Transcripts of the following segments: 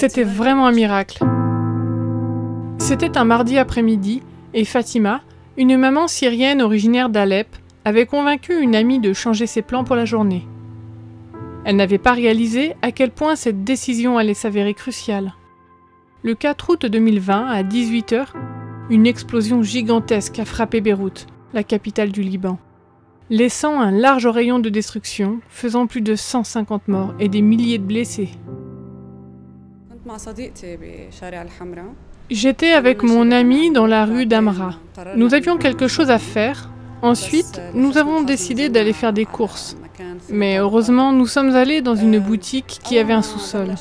C'était vraiment un miracle. C'était un mardi après-midi et Fatima, une maman syrienne originaire d'Alep, avait convaincu une amie de changer ses plans pour la journée. Elle n'avait pas réalisé à quel point cette décision allait s'avérer cruciale. Le 4 août 2020, à 18h, une explosion gigantesque a frappé Beyrouth, la capitale du Liban, laissant un large rayon de destruction, faisant plus de 150 morts et des milliers de blessés. J'étais avec mon ami dans la rue d'Amra. Nous avions quelque chose à faire. Ensuite, nous avons décidé d'aller faire des courses. Mais heureusement, nous sommes allés dans une boutique qui avait un sous-sol.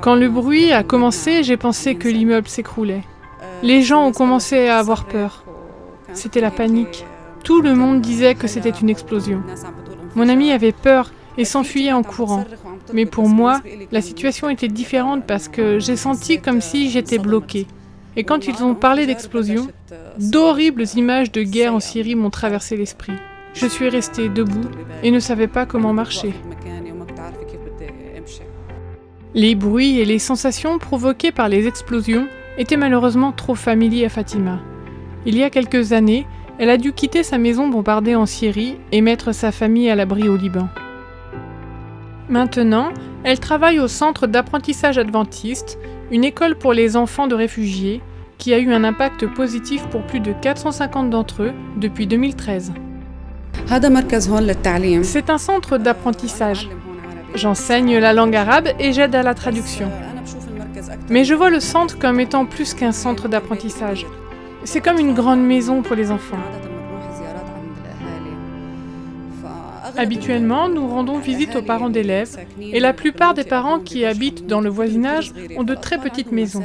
Quand le bruit a commencé, j'ai pensé que l'immeuble s'écroulait. Les gens ont commencé à avoir peur. C'était la panique. Tout le monde disait que c'était une explosion. Mon ami avait peur et s'enfuyait en courant. Mais pour moi, la situation était différente parce que j'ai senti comme si j'étais bloqué. Et quand ils ont parlé d'explosion, d'horribles images de guerre en Syrie m'ont traversé l'esprit. Je suis resté debout et ne savais pas comment marcher. Les bruits et les sensations provoquées par les explosions étaient malheureusement trop familiers à Fatima. Il y a quelques années, elle a dû quitter sa maison bombardée en Syrie et mettre sa famille à l'abri au Liban. Maintenant, elle travaille au centre d'apprentissage adventiste, une école pour les enfants de réfugiés, qui a eu un impact positif pour plus de 450 d'entre eux depuis 2013. C'est un centre d'apprentissage. J'enseigne la langue arabe et j'aide à la traduction. Mais je vois le centre comme étant plus qu'un centre d'apprentissage. C'est comme une grande maison pour les enfants. Habituellement, nous rendons visite aux parents d'élèves et la plupart des parents qui habitent dans le voisinage ont de très petites maisons.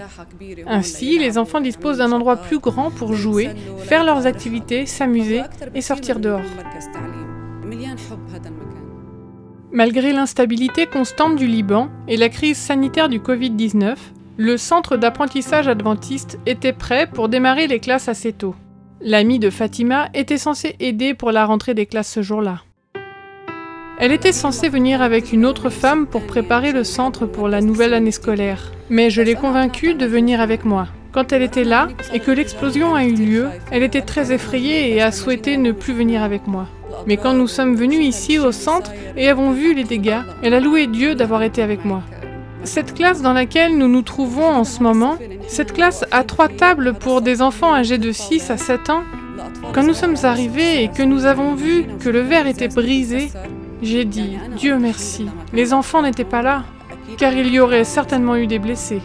Ainsi, les enfants disposent d'un endroit plus grand pour jouer, faire leurs activités, s'amuser et sortir dehors. Malgré l'instabilité constante du Liban et la crise sanitaire du Covid-19, le centre d'apprentissage adventiste était prêt pour démarrer les classes assez tôt. L'ami de Fatima était censé aider pour la rentrée des classes ce jour-là. Elle était censée venir avec une autre femme pour préparer le centre pour la nouvelle année scolaire, mais je l'ai convaincue de venir avec moi. Quand elle était là et que l'explosion a eu lieu, elle était très effrayée et a souhaité ne plus venir avec moi. Mais quand nous sommes venus ici au centre et avons vu les dégâts, elle a loué Dieu d'avoir été avec moi. Cette classe dans laquelle nous nous trouvons en ce moment, cette classe a trois tables pour des enfants âgés de 6 à 7 ans. Quand nous sommes arrivés et que nous avons vu que le verre était brisé, j'ai dit, Dieu merci, les enfants n'étaient pas là, car il y aurait certainement eu des blessés.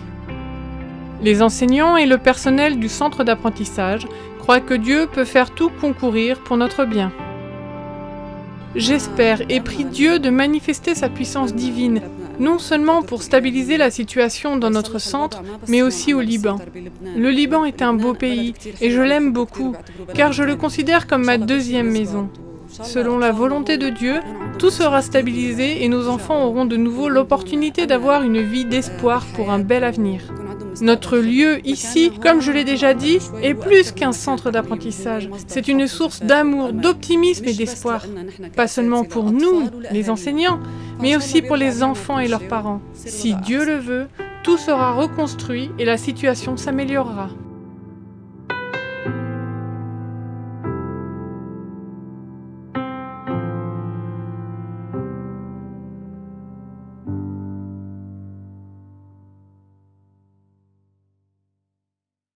Les enseignants et le personnel du centre d'apprentissage croient que Dieu peut faire tout concourir pour notre bien. J'espère et prie Dieu de manifester sa puissance divine, non seulement pour stabiliser la situation dans notre centre, mais aussi au Liban. Le Liban est un beau pays et je l'aime beaucoup, car je le considère comme ma deuxième maison. Selon la volonté de Dieu, tout sera stabilisé et nos enfants auront de nouveau l'opportunité d'avoir une vie d'espoir pour un bel avenir. Notre lieu ici, comme je l'ai déjà dit, est plus qu'un centre d'apprentissage. C'est une source d'amour, d'optimisme et d'espoir. Pas seulement pour nous, les enseignants, mais aussi pour les enfants et leurs parents. Si Dieu le veut, tout sera reconstruit et la situation s'améliorera.